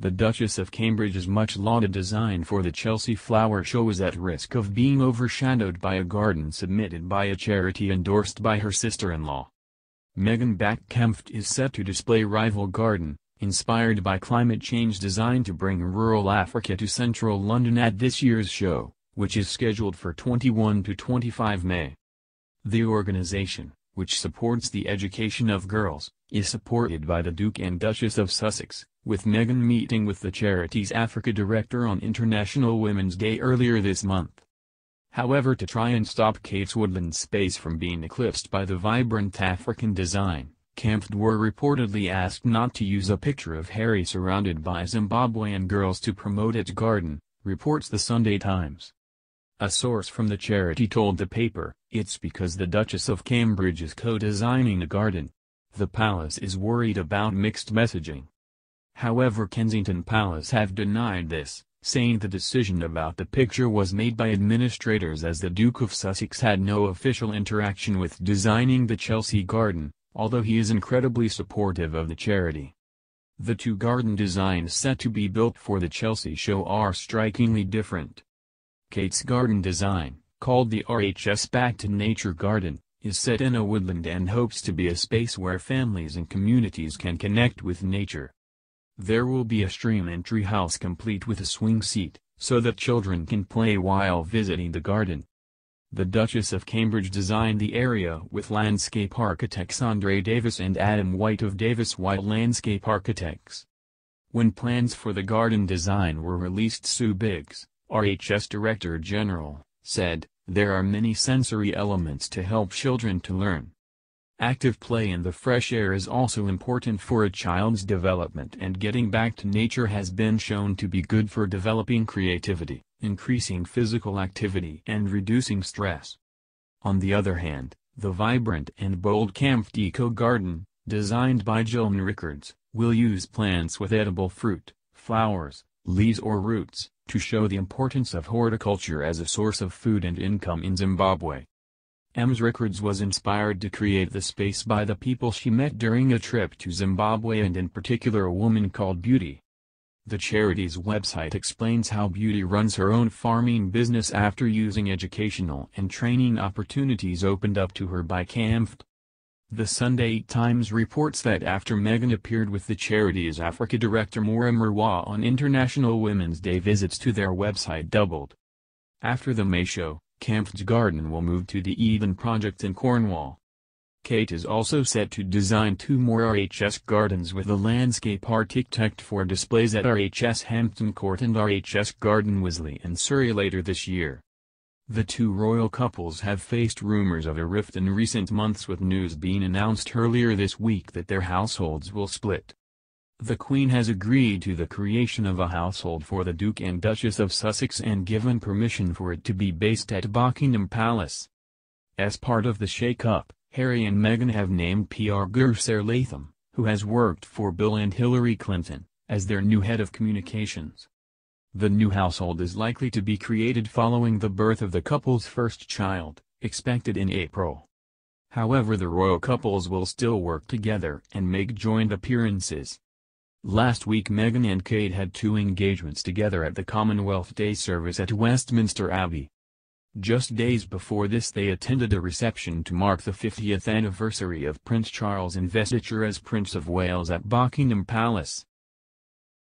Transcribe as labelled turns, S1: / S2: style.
S1: The Duchess of Cambridge's much-lauded design for the Chelsea Flower Show is at risk of being overshadowed by a garden submitted by a charity endorsed by her sister-in-law. Meghan Back-Camfed is set to display rival garden, inspired by climate change designed to bring rural Africa to central London at this year's show, which is scheduled for 21 to 25 May. The organization, which supports the education of girls, is supported by the Duke and Duchess of Sussex, with Meghan meeting with the charity's Africa director on International Women's Day earlier this month. However to try and stop Kate's woodland space from being eclipsed by the vibrant African design, Camfed were reportedly asked not to use a picture of Harry surrounded by Zimbabwean girls to promote its garden, reports the Sunday Times. A source from the charity told the paper, it's because the Duchess of Cambridge is co-designing the garden. The palace is worried about mixed messaging. However Kensington Palace have denied this, saying the decision about the picture was made by administrators as the Duke of Sussex had no official interaction with designing the Chelsea garden, although he is incredibly supportive of the charity. The two garden designs set to be built for the Chelsea show are strikingly different. Kate's garden design, called the RHS Back to Nature Garden, is set in a woodland and hopes to be a space where families and communities can connect with nature. There will be a stream and treehouse complete with a swing seat, so that children can play while visiting the garden. The Duchess of Cambridge designed the area with landscape architects Andrée Davies and Adam White of Davies White Landscape Architects. When plans for the garden design were released Sue Biggs, RHS Director General, said, there are many sensory elements to help children to learn. Active play in the fresh air is also important for a child's development and getting back to nature has been shown to be good for developing creativity, increasing physical activity and reducing stress. On the other hand, the vibrant and bold Camfed Eco Garden, designed by Jilayne Rickards, will use plants with edible fruit, flowers, leaves or roots, to show the importance of horticulture as a source of food and income in Zimbabwe. Ems Rickards was inspired to create the space by the people she met during a trip to Zimbabwe and in particular a woman called Beauty. The charity's website explains how Beauty runs her own farming business after using educational and training opportunities opened up to her by Camfed. The Sunday Times reports that after Meghan appeared with the charity's Africa director Murimirwa on International Women's Day visits to their website doubled. After the May show, Camfed's garden will move to the Eden Project in Cornwall. Kate is also set to design two more RHS gardens with a landscape architect for displays at RHS Hampton Court and RHS Garden Wisley in Surrey later this year. The two royal couples have faced rumors of a rift in recent months with news being announced earlier this week that their households will split. The Queen has agreed to the creation of a household for the Duke and Duchess of Sussex and given permission for it to be based at Buckingham Palace. As part of the shake-up, Harry and Meghan have named PR guru Sara Latham, who has worked for Bill and Hillary Clinton, as their new head of communications. The new household is likely to be created following the birth of the couple's first child, expected in April. However the royal couples will still work together and make joint appearances. Last week Meghan and Kate had two engagements together at the Commonwealth Day service at Westminster Abbey. Just days before this they attended a reception to mark the 50th anniversary of Prince Charles' investiture as Prince of Wales at Buckingham Palace.